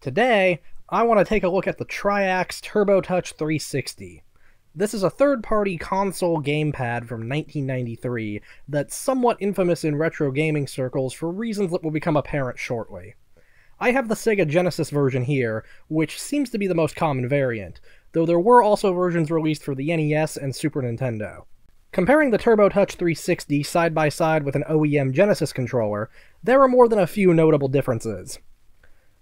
Today, I want to take a look at the Triax TurboTouch 360. This is a third-party console gamepad from 1993 that's somewhat infamous in retro gaming circles for reasons that will become apparent shortly. I have the Sega Genesis version here, which seems to be the most common variant, though there were also versions released for the NES and Super Nintendo. Comparing the TurboTouch 360 side by side with an OEM Genesis controller, there are more than a few notable differences.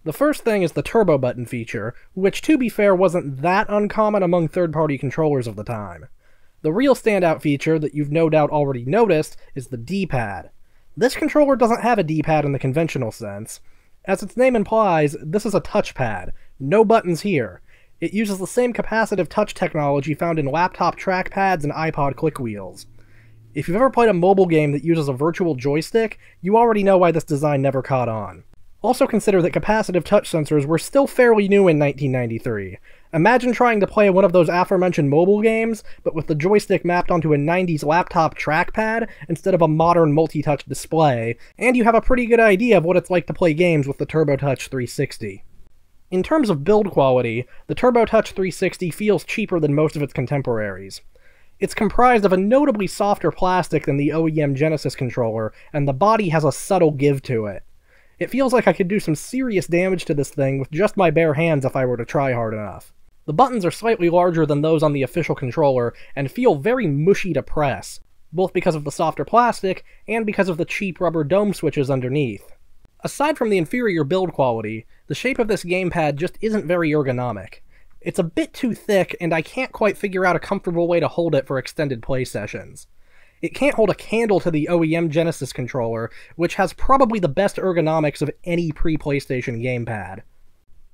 The first thing is the turbo button feature, which to be fair wasn't that uncommon among third-party controllers of the time. The real standout feature that you've no doubt already noticed is the D-pad. This controller doesn't have a D-pad in the conventional sense. As its name implies, this is a touchpad. No buttons here. It uses the same capacitive touch technology found in laptop trackpads and iPod click wheels. If you've ever played a mobile game that uses a virtual joystick, you already know why this design never caught on. Also consider that capacitive touch sensors were still fairly new in 1993. Imagine trying to play one of those aforementioned mobile games, but with the joystick mapped onto a 90s laptop trackpad instead of a modern multi-touch display, and you have a pretty good idea of what it's like to play games with the TurboTouch 360. In terms of build quality, the TurboTouch 360 feels cheaper than most of its contemporaries. It's comprised of a notably softer plastic than the OEM Genesis controller, and the body has a subtle give to it. It feels like I could do some serious damage to this thing with just my bare hands if I were to try hard enough. The buttons are slightly larger than those on the official controller, and feel very mushy to press, both because of the softer plastic, and because of the cheap rubber dome switches underneath. Aside from the inferior build quality, the shape of this gamepad just isn't very ergonomic. It's a bit too thick, and I can't quite figure out a comfortable way to hold it for extended play sessions. It can't hold a candle to the OEM Genesis controller, which has probably the best ergonomics of any pre-PlayStation gamepad.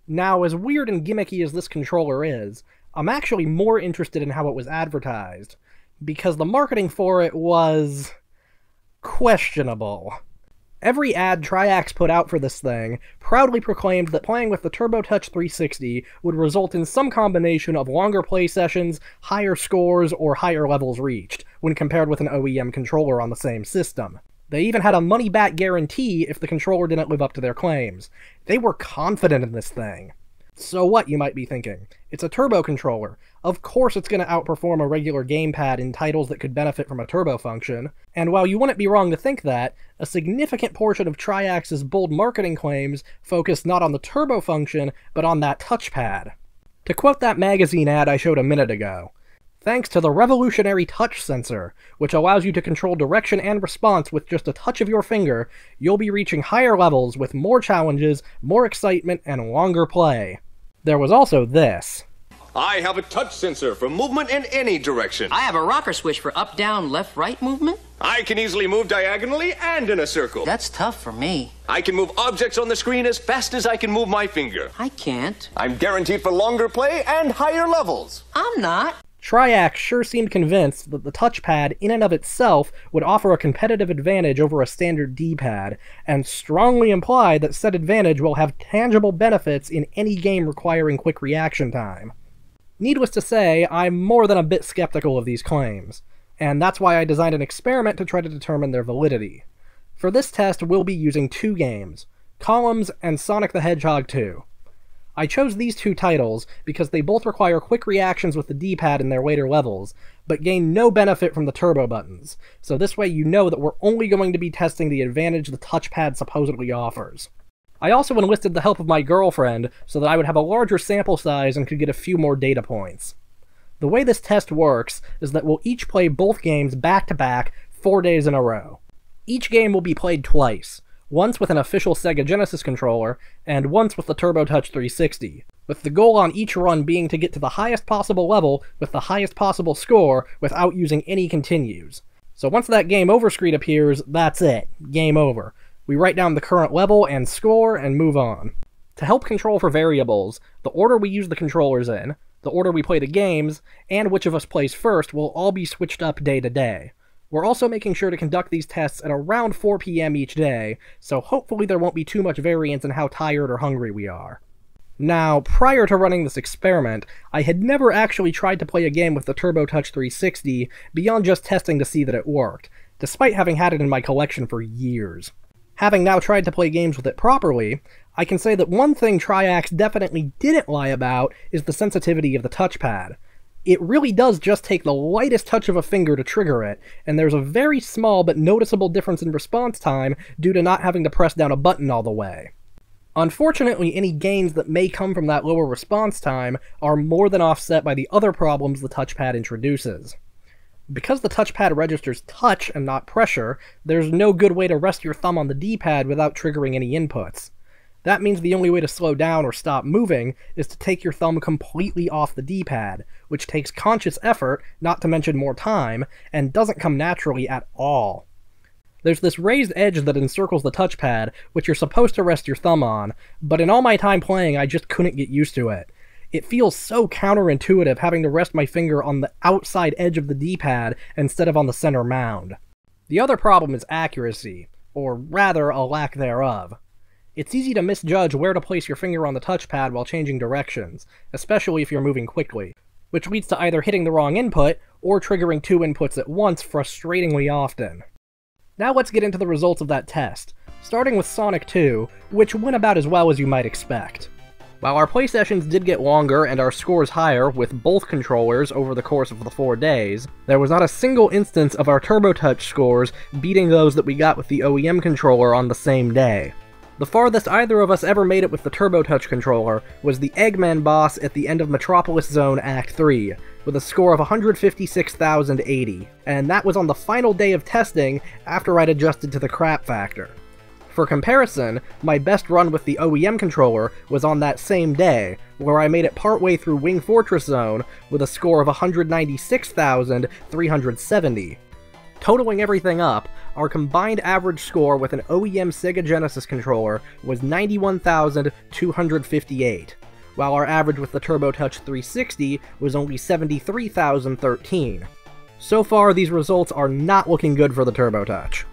Now, as weird and gimmicky as this controller is, I'm actually more interested in how it was advertised, because the marketing for it was... questionable. Every ad Triax put out for this thing proudly proclaimed that playing with the TurboTouch 360 would result in some combination of longer play sessions, higher scores, or higher levels reached, when compared with an OEM controller on the same system. They even had a money-back guarantee if the controller didn't live up to their claims. They were confident in this thing. So what, you might be thinking? It's a turbo controller. Of course it's going to outperform a regular gamepad in titles that could benefit from a turbo function. And while you wouldn't be wrong to think that, a significant portion of Triax's bold marketing claims focus not on the turbo function, but on that touchpad. To quote that magazine ad I showed a minute ago, thanks to the revolutionary touch sensor, which allows you to control direction and response with just a touch of your finger, you'll be reaching higher levels with more challenges, more excitement, and longer play. There was also this. I have a touch sensor for movement in any direction. I have a rocker switch for up, down, left, right movement. I can easily move diagonally and in a circle. That's tough for me. I can move objects on the screen as fast as I can move my finger. I can't. I'm guaranteed for longer play and higher levels. I'm not. Triax sure seemed convinced that the touchpad in and of itself would offer a competitive advantage over a standard D-pad, and strongly implied that said advantage will have tangible benefits in any game requiring quick reaction time. Needless to say, I'm more than a bit skeptical of these claims, and that's why I designed an experiment to try to determine their validity. For this test, we'll be using two games, Columns and Sonic the Hedgehog 2. I chose these two titles because they both require quick reactions with the D-pad in their later levels, but gain no benefit from the turbo buttons, so this way you know that we're only going to be testing the advantage the touchpad supposedly offers. I also enlisted the help of my girlfriend so that I would have a larger sample size and could get a few more data points. The way this test works is that we'll each play both games back to back, four days in a row. Each game will be played twice, once with an official Sega Genesis controller, and once with the TurboTouch 360, with the goal on each run being to get to the highest possible level with the highest possible score without using any continues. So once that game over screen appears, that's it. Game over. We write down the current level and score and move on. To help control for variables, the order we use the controllers in, the order we play the games, and which of us plays first will all be switched up day to day. We're also making sure to conduct these tests at around 4 p.m. each day, so hopefully there won't be too much variance in how tired or hungry we are. Now, prior to running this experiment, I had never actually tried to play a game with the TurboTouch 360 beyond just testing to see that it worked, despite having had it in my collection for years. Having now tried to play games with it properly, I can say that one thing Triax definitely didn't lie about is the sensitivity of the touchpad. It really does just take the lightest touch of a finger to trigger it, and there's a very small but noticeable difference in response time due to not having to press down a button all the way. Unfortunately, any gains that may come from that lower response time are more than offset by the other problems the touchpad introduces. Because the touchpad registers touch and not pressure, there's no good way to rest your thumb on the D-pad without triggering any inputs. That means the only way to slow down or stop moving is to take your thumb completely off the D-pad, which takes conscious effort, not to mention more time, and doesn't come naturally at all. There's this raised edge that encircles the touchpad, which you're supposed to rest your thumb on, but in all my time playing I just couldn't get used to it. It feels so counterintuitive having to rest my finger on the outside edge of the D-pad instead of on the center mound. The other problem is accuracy, or rather, a lack thereof. It's easy to misjudge where to place your finger on the touchpad while changing directions, especially if you're moving quickly, which leads to either hitting the wrong input or triggering two inputs at once frustratingly often. Now let's get into the results of that test, starting with Sonic 2, which went about as well as you might expect. While our play sessions did get longer and our scores higher with both controllers over the course of the four days, there was not a single instance of our TurboTouch scores beating those that we got with the OEM controller on the same day. The farthest either of us ever made it with the Turbo Touch controller was the Eggman boss at the end of Metropolis Zone Act 3, with a score of 156,080, and that was on the final day of testing after I'd adjusted to the crap factor. For comparison, my best run with the OEM controller was on that same day, where I made it partway through Wing Fortress Zone with a score of 196,370. Totaling everything up, our combined average score with an OEM Sega Genesis controller was 91,258, while our average with the TurboTouch 360 was only 73,013. So far, these results are not looking good for the TurboTouch.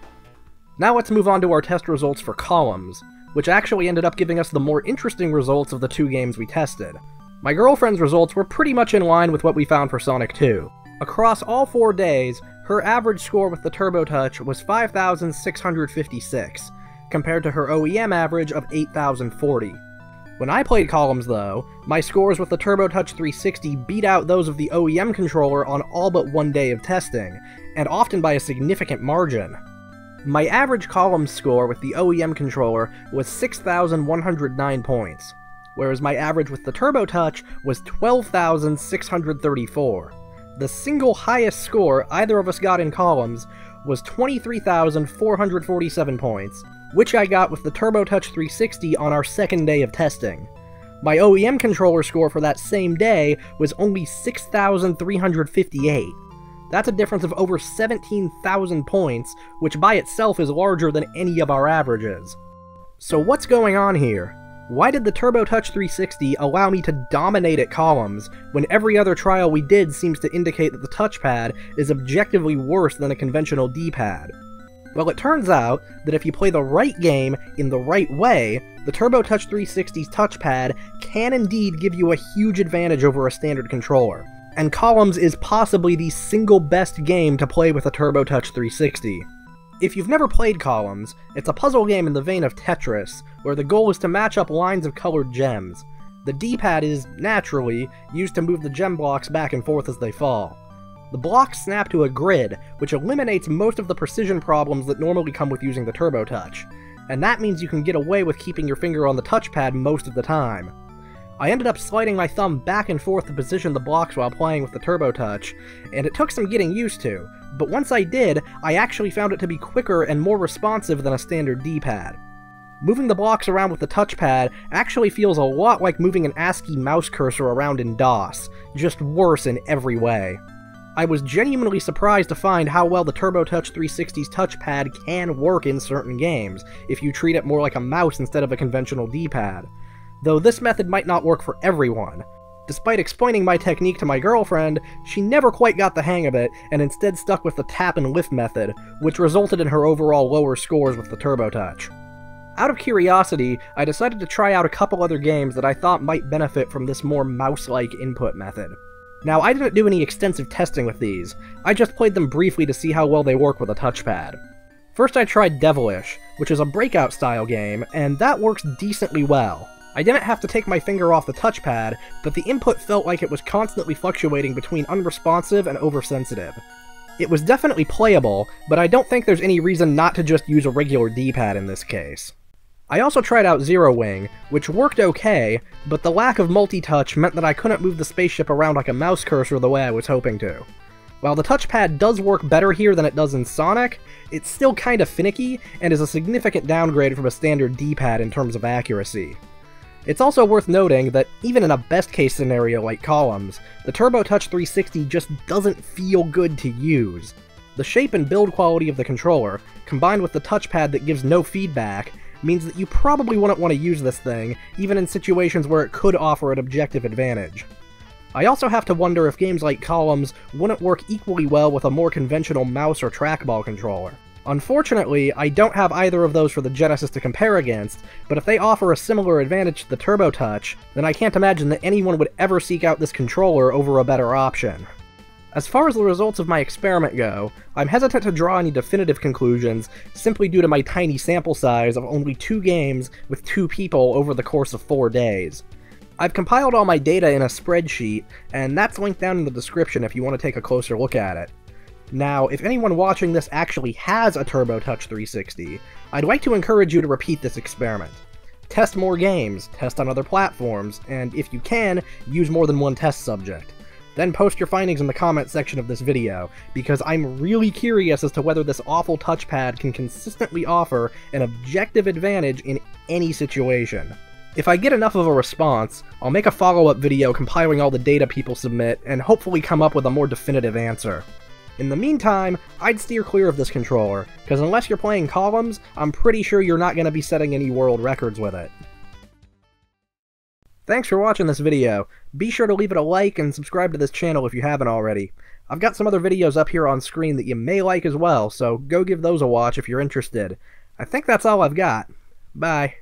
Now let's move on to our test results for Columns, which actually ended up giving us the more interesting results of the two games we tested. My girlfriend's results were pretty much in line with what we found for Sonic 2. Across all four days, her average score with the Turbo Touch was 5,656, compared to her OEM average of 8,040. When I played Columns, though, my scores with the Turbo Touch 360 beat out those of the OEM controller on all but one day of testing, and often by a significant margin. My average Columns score with the OEM controller was 6,109 points, whereas my average with the Turbo Touch was 12,634. The single highest score either of us got in columns was 23,447 points, which I got with the TurboTouch 360 on our second day of testing. My OEM controller score for that same day was only 6,358. That's a difference of over 17,000 points, which by itself is larger than any of our averages. So what's going on here? Why did the TurboTouch 360 allow me to dominate at columns, when every other trial we did seems to indicate that the touchpad is objectively worse than a conventional D-pad? Well, it turns out that if you play the right game in the right way, the TurboTouch 360's touchpad can indeed give you a huge advantage over a standard controller. And Columns is possibly the single best game to play with a TurboTouch 360. If you've never played Columns, it's a puzzle game in the vein of Tetris, where the goal is to match up lines of colored gems. The D-pad is, naturally, used to move the gem blocks back and forth as they fall. The blocks snap to a grid, which eliminates most of the precision problems that normally come with using the Turbo Touch, and that means you can get away with keeping your finger on the touchpad most of the time. I ended up sliding my thumb back and forth to position the blocks while playing with the Turbo Touch, and it took some getting used to, but once I did, I actually found it to be quicker and more responsive than a standard D-pad. Moving the blocks around with the touchpad actually feels a lot like moving an ASCII mouse cursor around in DOS, just worse in every way. I was genuinely surprised to find how well the TurboTouch 360's touchpad can work in certain games, if you treat it more like a mouse instead of a conventional D-pad. Though this method might not work for everyone. Despite explaining my technique to my girlfriend, she never quite got the hang of it, and instead stuck with the tap and lift method, which resulted in her overall lower scores with the Turbo Touch. Out of curiosity, I decided to try out a couple other games that I thought might benefit from this more mouse-like input method. Now, I didn't do any extensive testing with these, I just played them briefly to see how well they work with a touchpad. First I tried Devilish, which is a breakout style game, and that works decently well. I didn't have to take my finger off the touchpad, but the input felt like it was constantly fluctuating between unresponsive and oversensitive. It was definitely playable, but I don't think there's any reason not to just use a regular D-pad in this case. I also tried out Zero Wing, which worked okay, but the lack of multi-touch meant that I couldn't move the spaceship around like a mouse cursor the way I was hoping to. While the touchpad does work better here than it does in Sonic, it's still kinda finicky, and is a significant downgrade from a standard D-pad in terms of accuracy. It's also worth noting that even in a best case scenario like Columns, the Turbo Touch 360 just doesn't feel good to use. The shape and build quality of the controller, combined with the touchpad that gives no feedback, means that you probably wouldn't want to use this thing, even in situations where it could offer an objective advantage. I also have to wonder if games like Columns wouldn't work equally well with a more conventional mouse or trackball controller. Unfortunately, I don't have either of those for the Genesis to compare against, but if they offer a similar advantage to the Turbo Touch, then I can't imagine that anyone would ever seek out this controller over a better option. As far as the results of my experiment go, I'm hesitant to draw any definitive conclusions simply due to my tiny sample size of only two games with two people over the course of four days. I've compiled all my data in a spreadsheet, and that's linked down in the description if you want to take a closer look at it. Now, if anyone watching this actually has a Turbo Touch 360, I'd like to encourage you to repeat this experiment. Test more games, test on other platforms, and if you can, use more than one test subject. Then post your findings in the comment section of this video, because I'm really curious as to whether this awful touchpad can consistently offer an objective advantage in any situation. If I get enough of a response, I'll make a follow-up video compiling all the data people submit and hopefully come up with a more definitive answer. In the meantime, I'd steer clear of this controller, because unless you're playing columns, I'm pretty sure you're not going to be setting any world records with it. Thanks for watching this video. Be sure to leave it a like and subscribe to this channel if you haven't already. I've got some other videos up here on screen that you may like as well, so go give those a watch if you're interested. I think that's all I've got. Bye.